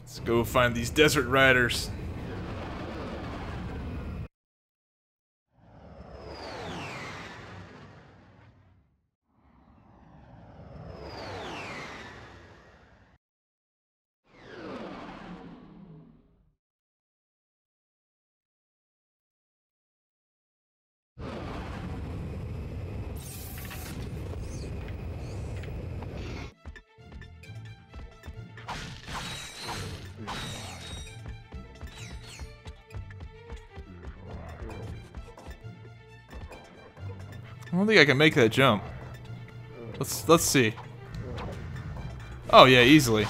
Let's go find these desert riders. Think I can make that jump. Let's let's see. Oh yeah, easily.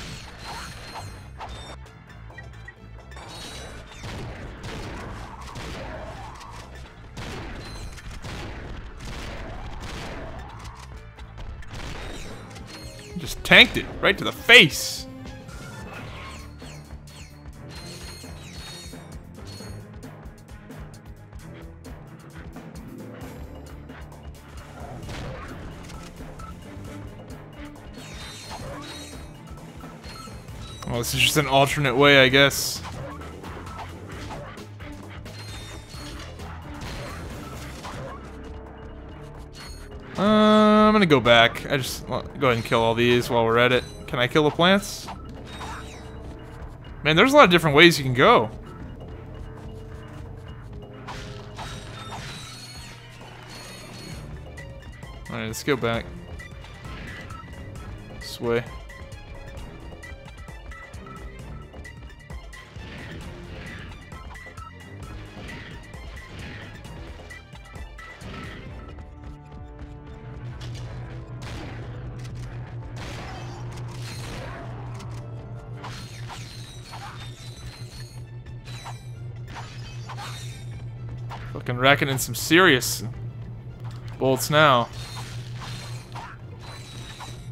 Just tanked it right to the face. This is just an alternate way, I guess. Uh, I'm gonna go back. I just well, go ahead and kill all these while we're at it. Can I kill the plants? Man, there's a lot of different ways you can go. Alright, let's go back. This way. Racking in some serious bolts now.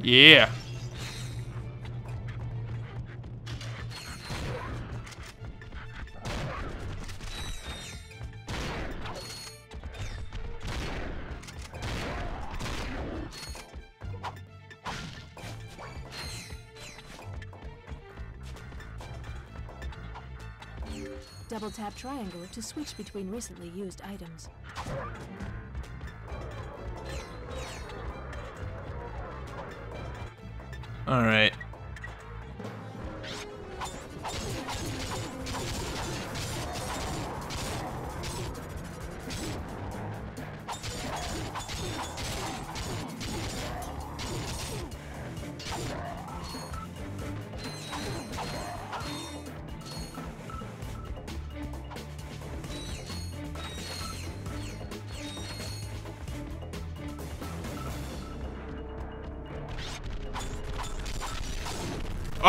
Yeah. Double tap triangle to switch between recently used items. Alright.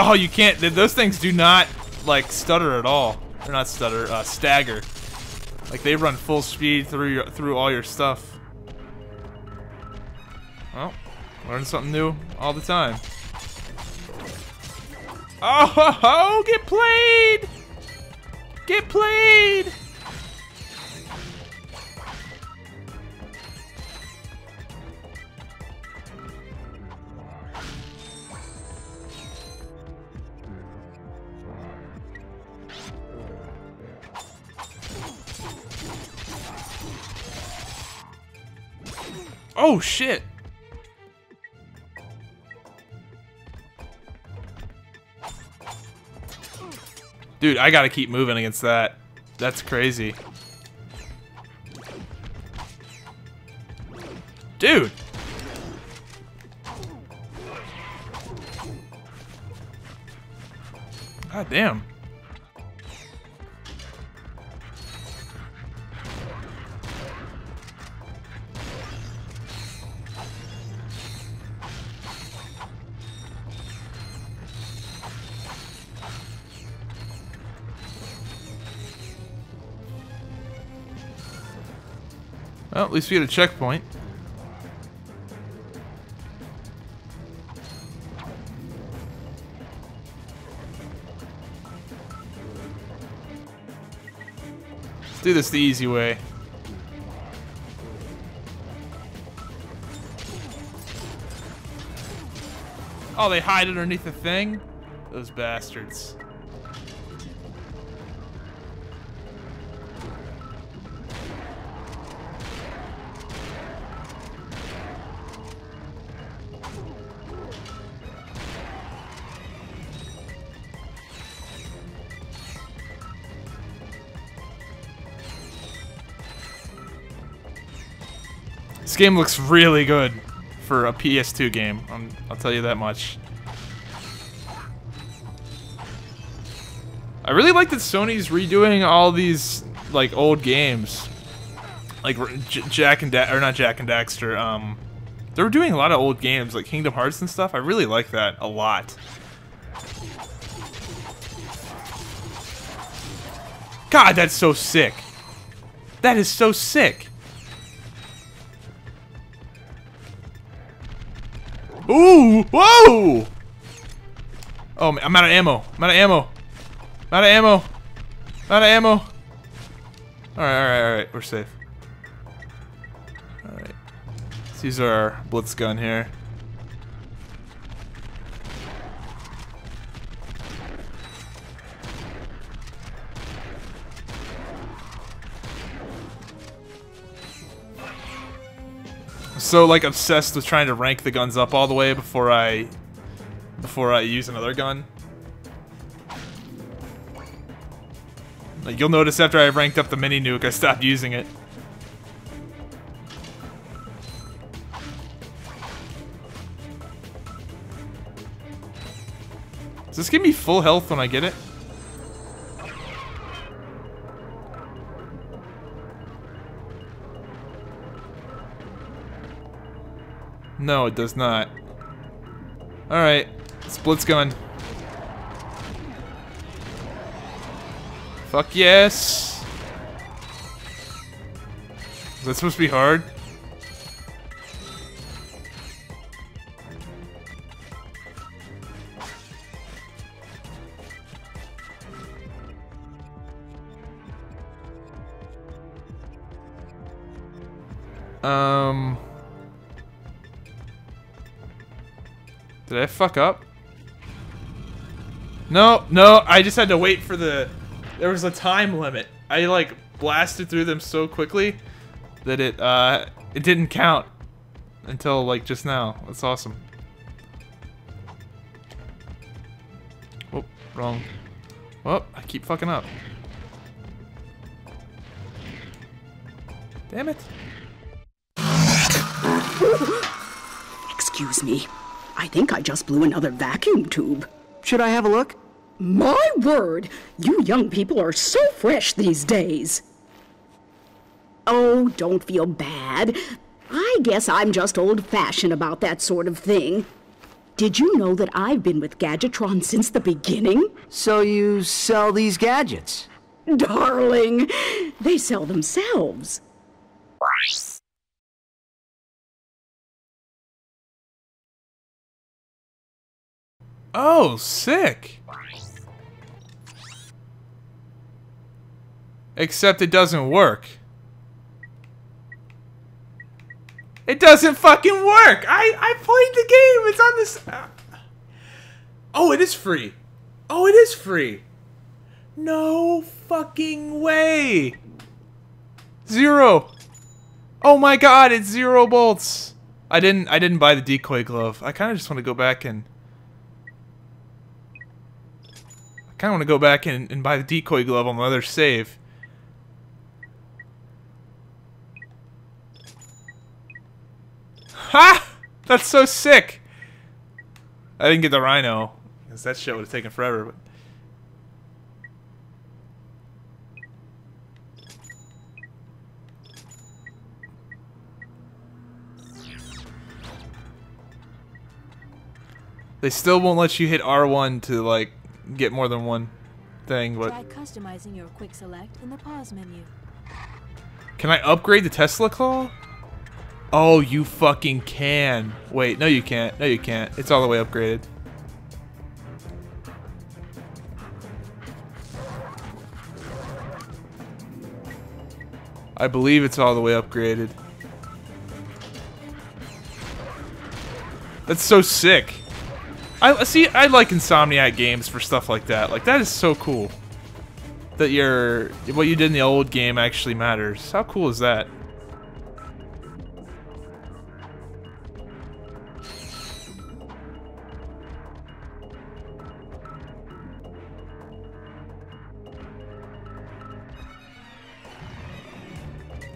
Oh, you can't. Those things do not like stutter at all. They're not stutter. Uh, stagger. Like they run full speed through your, through all your stuff. Well, learn something new all the time. Oh, ho, ho, get played! Get played! Oh shit! Dude, I gotta keep moving against that. That's crazy. Dude! God damn. Well, at least we get a checkpoint. Let's do this the easy way. Oh, they hide underneath the thing? Those bastards. This game looks really good for a PS2 game. i will tell you that much. I really like that Sony's redoing all these like old games, like J Jak and da or not Jak and Daxter. Um, they were doing a lot of old games like Kingdom Hearts and stuff. I really like that a lot. God, that's so sick. That is so sick. Ooh! Whoa! Oh, I'm out of ammo. I'm out of ammo. I'm out of ammo. I'm out of ammo. Alright, alright, alright. We're safe. Alright. Let's use our blitz gun here. So like obsessed with trying to rank the guns up all the way before I before I use another gun. Like you'll notice after I ranked up the mini nuke, I stopped using it. Does this give me full health when I get it? No, it does not. Alright. Blitz gun. Fuck yes! Is that supposed to be hard? Fuck up? No, no, I just had to wait for the... There was a time limit. I, like, blasted through them so quickly that it, uh, it didn't count until, like, just now. That's awesome. Oh, wrong. Oh, I keep fucking up. Damn it. Excuse me. I think I just blew another vacuum tube. Should I have a look? My word! You young people are so fresh these days. Oh, don't feel bad. I guess I'm just old fashioned about that sort of thing. Did you know that I've been with Gadgetron since the beginning? So you sell these gadgets? Darling, they sell themselves. Oh, sick. Except it doesn't work. It doesn't fucking work! I, I played the game! It's on this... Uh, oh, it is free. Oh, it is free. No fucking way. Zero. Oh my god, it's zero bolts. I didn't I didn't buy the decoy glove. I kind of just want to go back and kind of want to go back and, and buy the decoy glove on my other save. Ha! That's so sick! I didn't get the RYNO, because that shit would have taken forever, but... They still won't let you hit R1 to, like, get more than one thing, but... Try customizing your quick select in the pause menu. Can I upgrade the Tesla Claw? Oh, you fucking can. Wait, no you can't. No you can't. It's all the way upgraded. I believe it's all the way upgraded. That's so sick. I see. I like Insomniac games for stuff like that. Like that is so cool. That your what you did in the old game actually matters. How cool is that?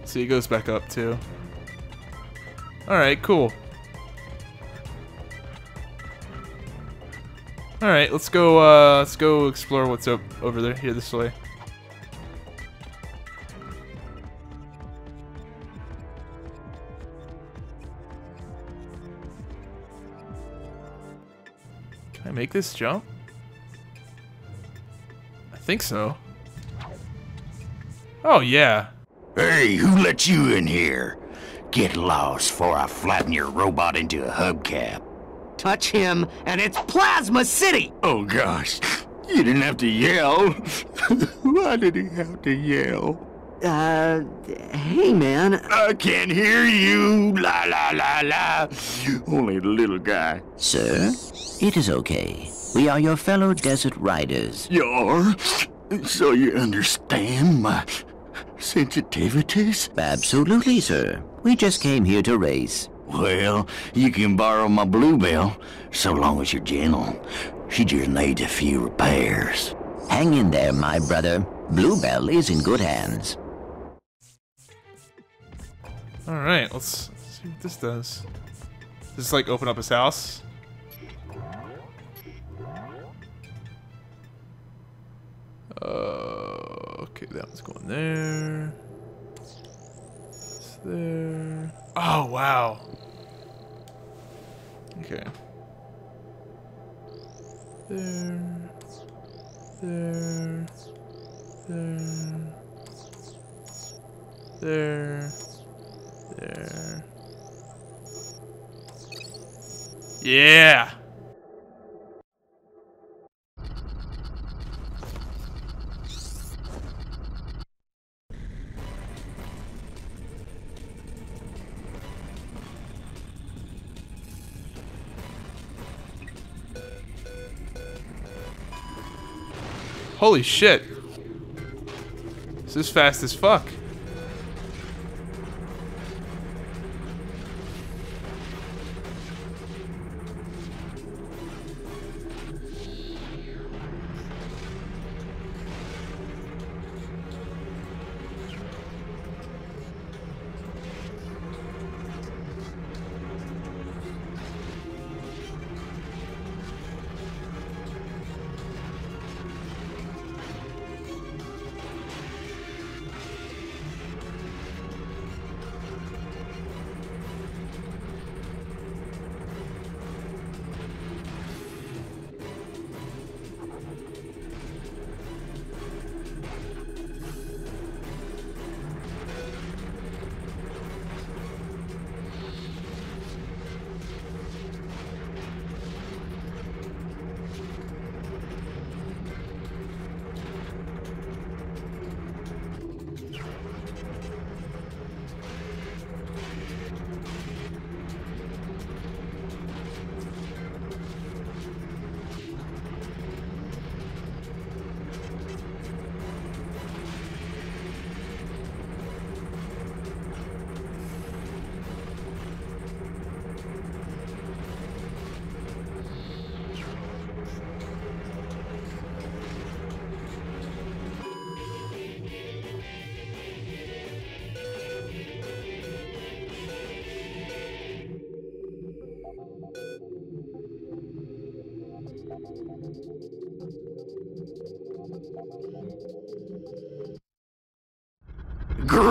See, it goes back up too. Alright, cool. Alright, let's go, uh, let's go explore what's up over there, here this way. Can I make this jump? I think so. Oh, yeah. Hey, who let you in here? Get lost before I flatten your robot into a hubcap. Touch him, and it's Plasma City! Oh gosh, you didn't have to yell. Why did he have to yell? Uh, hey man, I can't hear you. La la la la. Only the little guy. Sir, it is okay. We are your fellow desert riders. You are? So you understand my sensitivities? Absolutely, sir. We just came here to race. Well, you can borrow my Bluebell, so long as you're gentle. She just needs a few repairs. Hang in there, my brother. Bluebell is in good hands. Alright, let's see what this does. Does this like open up his house? Uh, okay, that one's going there. It's there. Oh, wow. Okay. There. There. There. There. There. Yeah. Holy shit. This is fast as fuck.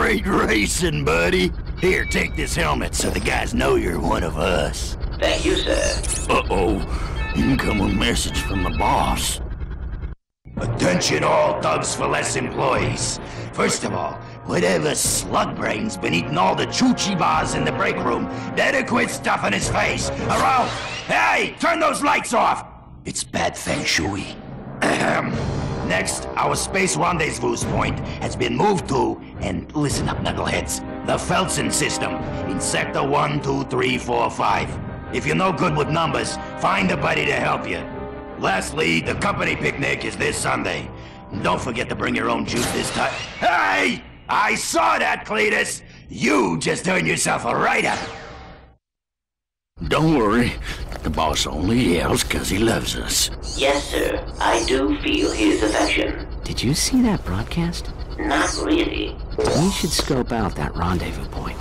Great racing, buddy. Here, take this helmet so the guys know you're one of us. Thank you, sir. Uh-oh. Incoming message from the boss. Attention all Thugs-4-Less employees. First of all, whatever slug brain's been eating all the choochie bars in the break room, better quit stuffing his face. Around. Hey, turn those lights off. It's bad feng shui. Ahem. Next, our space rendezvous point has been moved to, and listen up, knuckleheads, the Feltzin system in sector 12345. If you're no good with numbers, find a buddy to help you. Lastly, the company picnic is this Sunday. Don't forget to bring your own juice this time. Hey! I saw that, Cletus! You just earned yourself a write-up. Don't worry. The boss only yells because he loves us. Yes, sir. I do feel his affection. Did you see that broadcast? Not really. We should scope out that rendezvous point.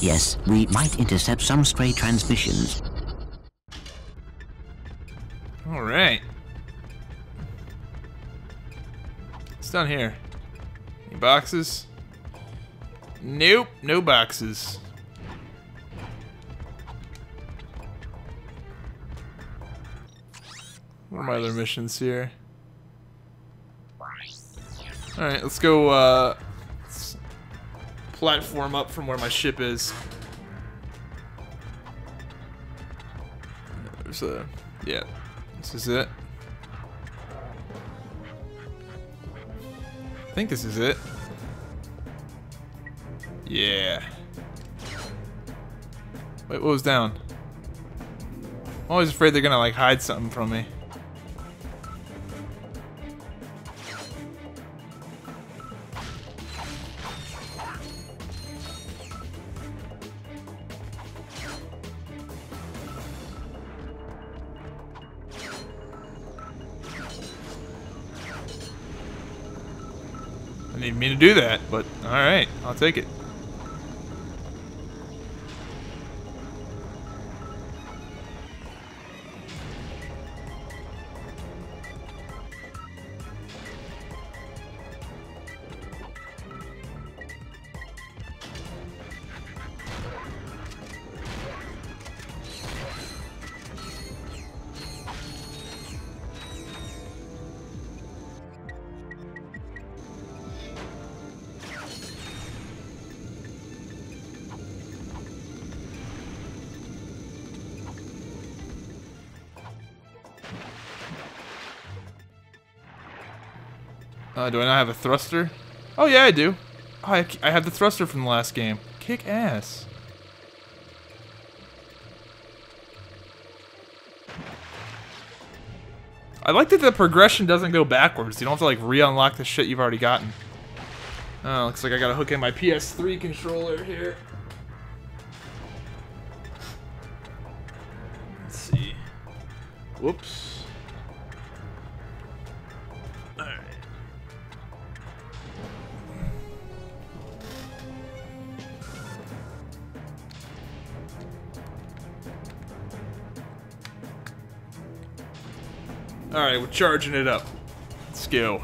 Yes, we might intercept some stray transmissions. All right. What's down here? Any boxes? Nope, no boxes. What are my other missions here? Alright, let's go, uh... let's platform up from where my ship is. There's a... yeah. This is it. I think this is it. Yeah. Wait, what was down? I'm always afraid they're gonna like hide something from me. Do that, but alright, I'll take it. Uh, do I not have a thruster? Oh yeah, I do. Oh, I, I have the thruster from the last game. Kick ass. I like that the progression doesn't go backwards. You don't have to like re-unlock the shit you've already gotten. Oh, looks like I gotta hook in my PS3 controller here. Let's see. Whoops. Alright, we're charging it up. Let's go.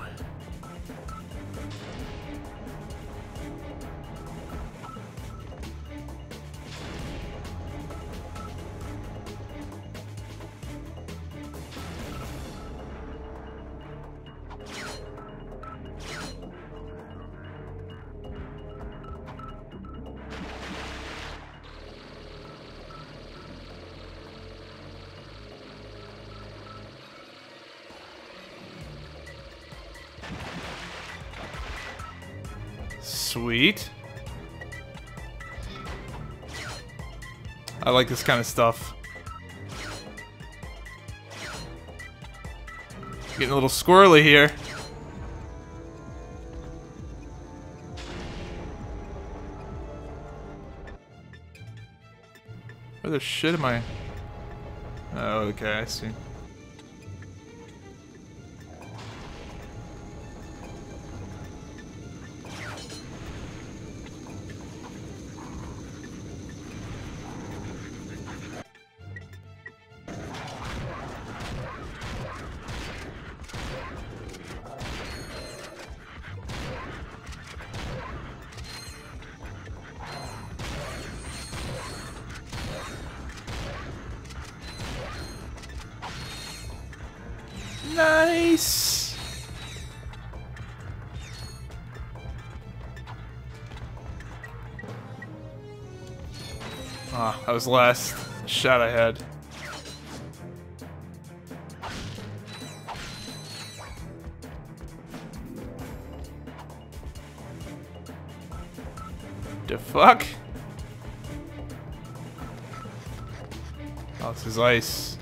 Sweet. I like this kind of stuff. Getting a little squirrely here. Where the shit am I? Oh, okay, I see. Nice. Ah, that was last shot I had. The fuck? This is ice.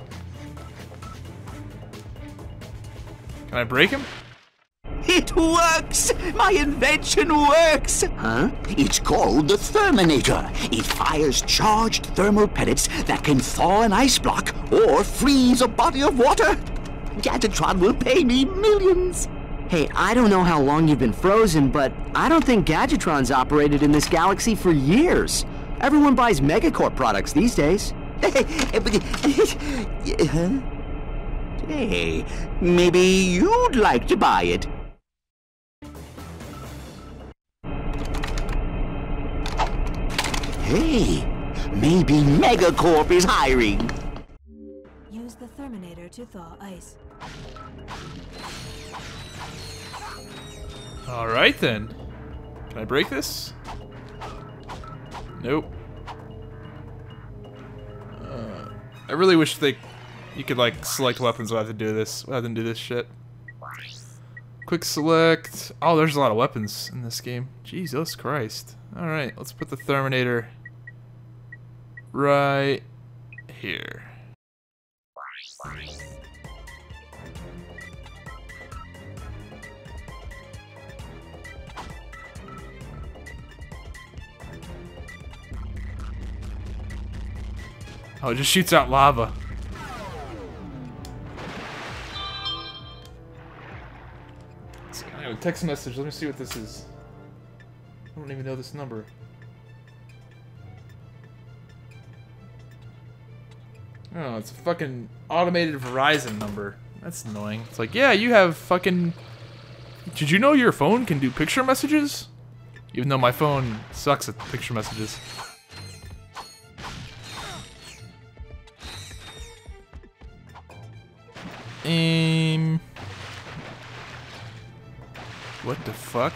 Can I break him? It works! My invention works! Huh? It's called the Therminator. It fires charged thermal pellets that can thaw an ice block or freeze a body of water. Gadgetron will pay me millions. Hey, I don't know how long you've been frozen, but I don't think Gadgetron's operated in this galaxy for years. Everyone buys Megacorp products these days. huh? Hey, maybe you'd like to buy it. Hey, maybe Megacorp is hiring. Use the Therminator to thaw ice. Alright then. Can I break this? Nope. Uh, I really wish they you could like select weapons without to do this without to do this shit. Quick select. Oh, there's a lot of weapons in this game. Jesus Christ. Alright, let's put the Therminator right here. Oh, it just shoots out lava. Text message. Let me see what this is. I don't even know this number. Oh, it's a fucking automated Verizon number. That's annoying. It's like, yeah, you have fucking... Did you know your phone can do picture messages? Even though my phone sucks at picture messages. Um... What the fuck?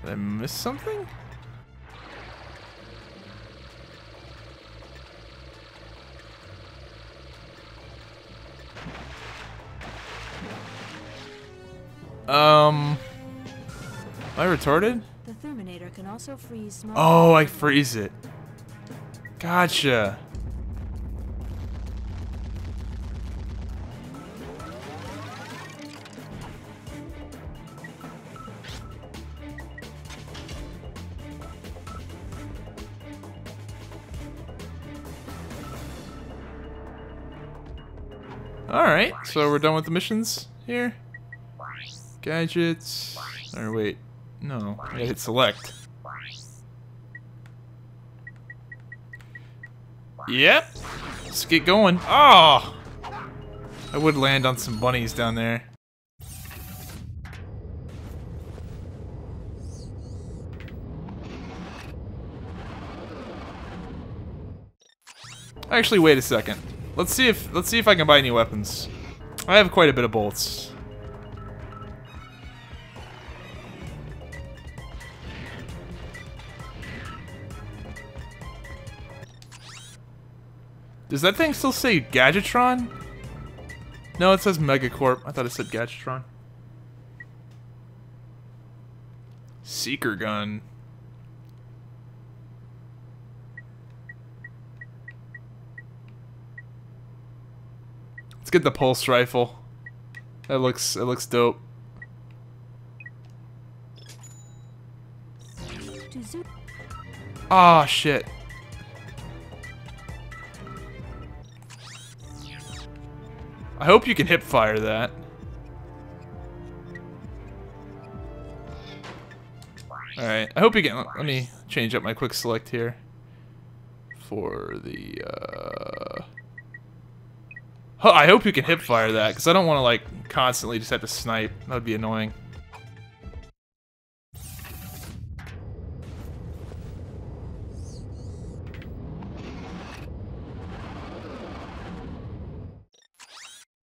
Did I miss something? Um... Am I retarded? The Therminator can also freeze small... Oh, I freeze it. Gotcha. So we're done with the missions here. Gadgets. Or wait, no, I hit select. Yep, let's get going. Oh! I would land on some bunnies down there. Actually, wait a second. Let's see if let's see if I can buy any weapons. I have quite a bit of bolts. Does that thing still say Gadgetron? No, it says Megacorp. I thought it said Gadgetron. Seeker gun. Let's get the pulse rifle. That looks it looks dope. Ah, oh, shit. I hope you can hip fire that. Alright, I hope you can... Let me change up my quick select here. For the, uh... I hope you can hip fire that, because I don't want to, like, constantly just have to snipe. That would be annoying.